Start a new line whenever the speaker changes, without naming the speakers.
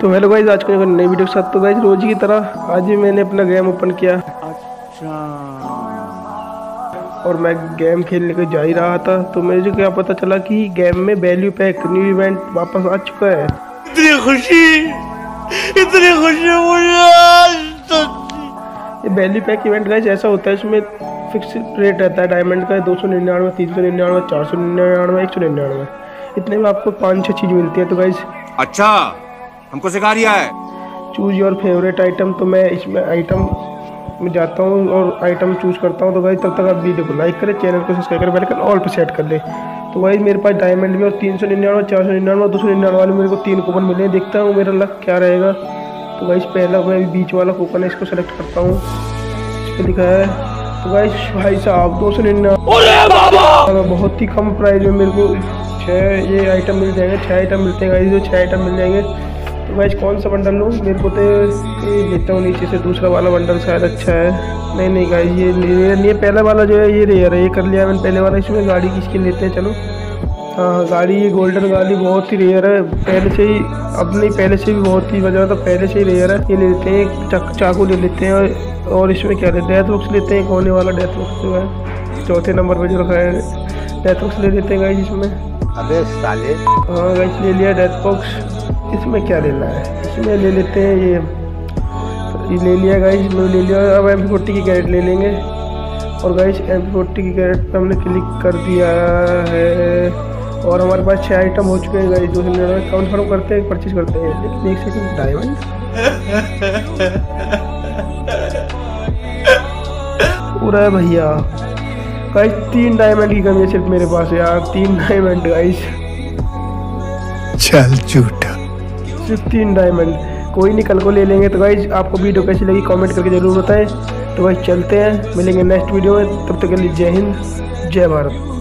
तो hello guys आज को नई वीडियो के साथ तो गाइज़ रोज की तरह आज भी मैंने अपना गेम ओपन किया।
अच्छा।
और मैं गेम खेलने को जा ही रहा था तो मुझे क्या पता चला कि गेम में वैल्यू पैक न्यू इवेंट वापस आ चुका है।
इतनी खुशी इतनी खुशी मुझे
ये वैल्यू पैक इवेंट गाइज़ ऐसा होता है इसमें फिक्स रेट रहता है डायमंड का दो सौ निन्यानवे तीन सौ निन्यानवे चार सौ निन्यानवे एक सौ निन्यानवे। इतने में आपको पाँच छः चीज़ मिलती है तो गाइज़
अच्छा। हमको सिखा रिया है।
चूज़ योर फेवरेट आइटम तो मैं इसमें आइटम में जाता हूँ और आइटम चूज़ करता हूँ। तो भाई तब तक आप वीडियो को लाइक करें चैनल को सब्सक्राइब करें पहले कर ऑल पर सेट कर ले। तो भाई मेरे पास डायमंड भी और तीन सौ निन्यानवे चार सौ निन्यानवे दो सौ निन्यानवे वाले मेरे को तीन कूपन मिले हैं। देखता हूँ मेरा लक क्या रहेगा। तो भाई पहला मैं बीच वाला कूपन है इसको सेलेक्ट करता हूँ। इस पर लिखा है। तो भाई भाई साहब दो सौ निन्यानवे। बहुत ही कम प्राइस में मेरे को छः ये आइटम मिल जाएँगे छः आइटम मिलते हैं गाइस जो छः आइटम मिल जाएँगे। तो गाइस कौन सा बंडल लूँ? मेरे को तो लेता हूँ नीचे से। दूसरा वाला बंडल शायद अच्छा है। नहीं नहीं गाइस ये नहीं ये पहला वाला जो है ये रेयर है ये कर लिया मैंने। पहले वाला इसमें गाड़ी किसकी लेते हैं चलो। हाँ हाँ गाड़ी ये गोल्डन गाड़ी बहुत ही रेयर है। पहले से ही अब नहीं पहले से भी बहुत ही मज़ा तो पहले से ही रेयर है। ये ले लेते हैं एक चा, चाकू ले लेते हैं और, और इसमें क्या लेते हैं डेथ बॉक्स लेते हैं कोने वाला डेथ बॉक्स जो है। चौथे नंबर पर जो रखा है डेथ बॉक्स ले लेते हैं गाइस इसमें।
अबे साले।
हाँ गाइस ले लिया डेथ बॉक्स इसमें क्या लेना है? इसमें ले लेते हैं ये ये ले लिया गाइस इसमें ले लिया। अब एम फोर्टी की कैरेट ले लेंगे। और गाइस एम फोर्टी की कैरेट पे हमने क्लिक कर दिया है। और हमारे पास छः आइटम हो चुके हैं गाइस दो सौ निन्यानवे कन्फर्म करते हैं परचेज करते हैं। लेकिन एक सेकंड डायमंड पूरा है भैया। गाइस तीन डायमंड की कमी है सिर्फ़ मेरे पास यार, तीन डायमंड गाइस
चल झूठा।
तीन डायमंड कोई नहीं, कल को ले लेंगे। तो गाइज़ आपको वीडियो कैसी लगी कमेंट करके ज़रूर बताएँ। तो भाई चलते हैं। मिलेंगे नेक्स्ट वीडियो में। तब तक के लिए जय हिंद, जय भारत।